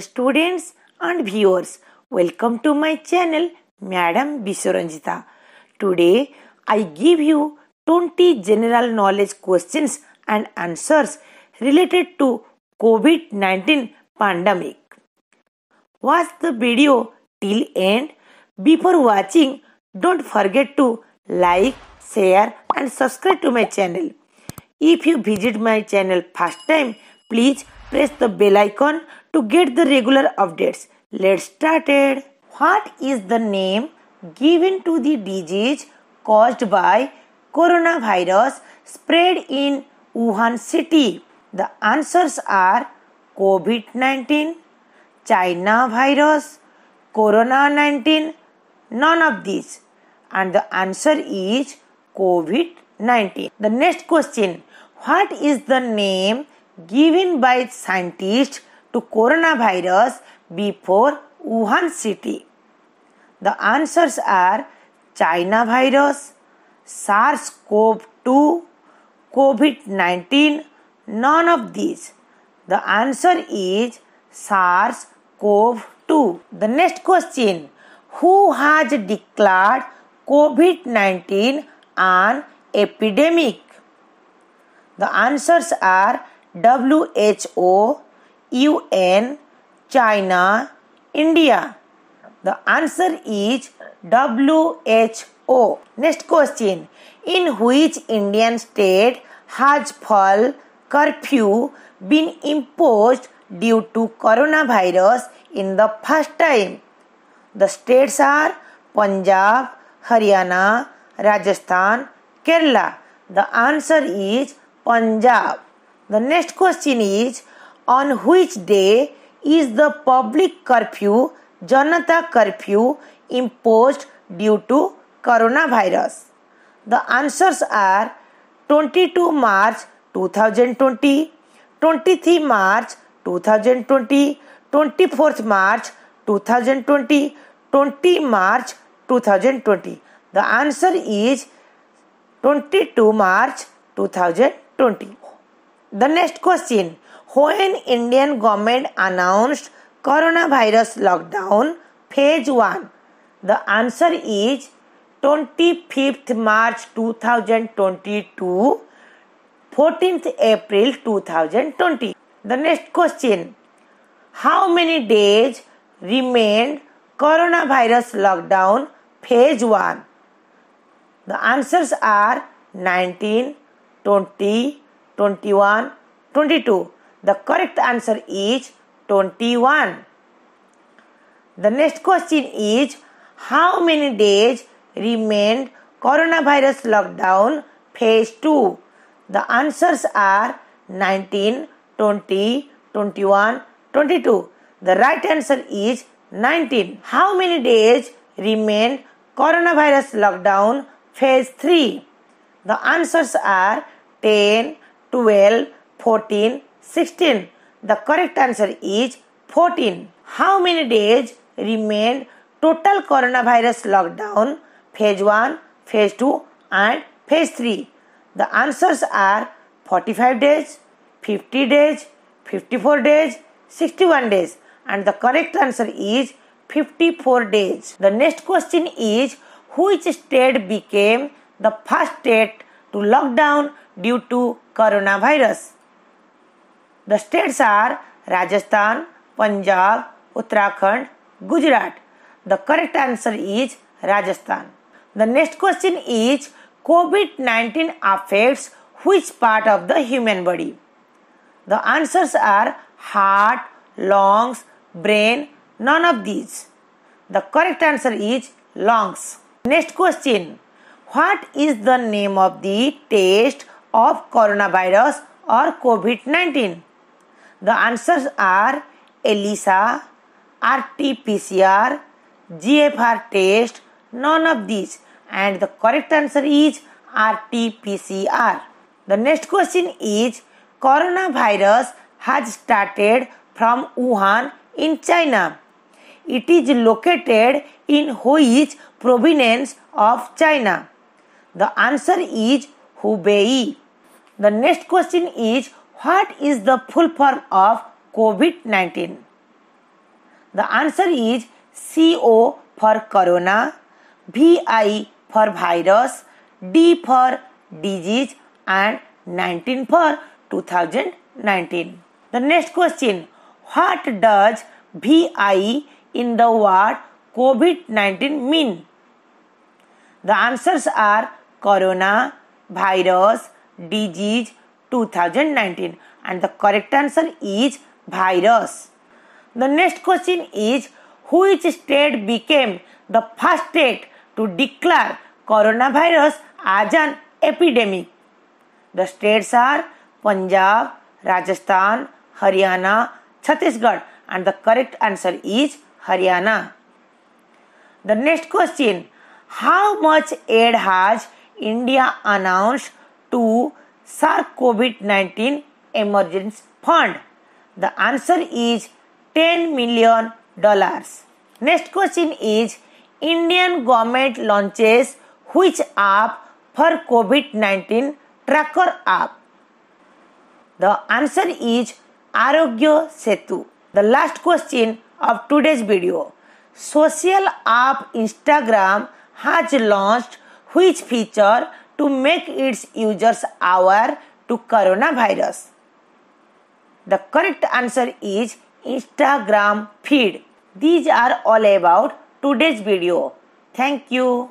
Dear students and viewers, welcome to my channel Madam Biswaranjita. Today I give you 20 general knowledge questions and answers related to COVID-19 pandemic. Watch the video till end. Before watching, don't forget to like, share and subscribe to my channel. If you visit my channel first time, please press the bell icon to get the regular updates. Let's start it. What is the name given to the disease caused by coronavirus spread in Wuhan city? The answers are COVID-19, China virus, Corona 19, none of these. And the answer is COVID 19. The next question What is the name given by scientists to coronavirus before Wuhan city? The answers are China virus, SARS CoV 2, COVID 19, none of these. The answer is SARS CoV 2. The next question Who has declared COVID 19 an epidemic? The answers are WHO, UN, China, India. The answer is WHO. Next question In which Indian state has full curfew been imposed due to coronavirus in the first time? The states are Punjab, Haryana, Rajasthan, Kerala. The answer is Punjab. The next question is On which day is the public curfew, Janata curfew, imposed due to coronavirus? The answers are 22 March 2020, 23 March 2020, 24th March 2020, 20 March 2020. The answer is 22 March 2020. The next question When Indian government announced coronavirus lockdown phase 1, the answer is 25th March 2022, 14th April 2020. The next question How many days remained coronavirus lockdown phase 1? The answers are 19, 20, 21, 22. The correct answer is 21. The next question is How many days remained coronavirus lockdown phase 2? The answers are 19, 20, 21, 22. The right answer is 19. How many days remained coronavirus lockdown phase 3? The answers are 10, 12, 14, 16. The correct answer is 14. How many days remained total coronavirus lockdown phase 1, phase 2 and phase 3? The answers are 45 days, 50 days, 54 days, 61 days and the correct answer is 54 days. The next question is which state became the first state to lock down due to coronavirus? The states are Rajasthan, Punjab, Uttarakhand, Gujarat. The correct answer is Rajasthan. The next question is COVID 19 affects which part of the human body? The answers are heart, lungs, brain, none of these. The correct answer is lungs. Next question What is the name of the test of coronavirus or COVID 19? The answers are ELISA, RT PCR, GFR test, none of these. And the correct answer is RT PCR. The next question is Coronavirus has started from Wuhan in China. It is located in which province of China? The answer is Hubei. The next question is what is the full form of COVID 19? The answer is CO for corona, VI for virus, D for disease and 19 for 2019. The next question What does VI in the word COVID 19 mean? The answers are corona, virus, disease 2019 and the correct answer is virus. The next question is which state became the first state to declare coronavirus as an epidemic? The states are Punjab, Rajasthan, Haryana, Chhattisgarh and the correct answer is Haryana. The next question How much aid has India announced to SARS-CoV 19 Emergency Fund? The answer is 10 million dollars. Next question is Indian government launches which app for COVID-19 tracker app? The answer is Aarogya Setu. The last question of today's video. Social app Instagram has launched which feature to make its users aware to coronavirus? The correct answer is Instagram feed. These are all about today's video. Thank you.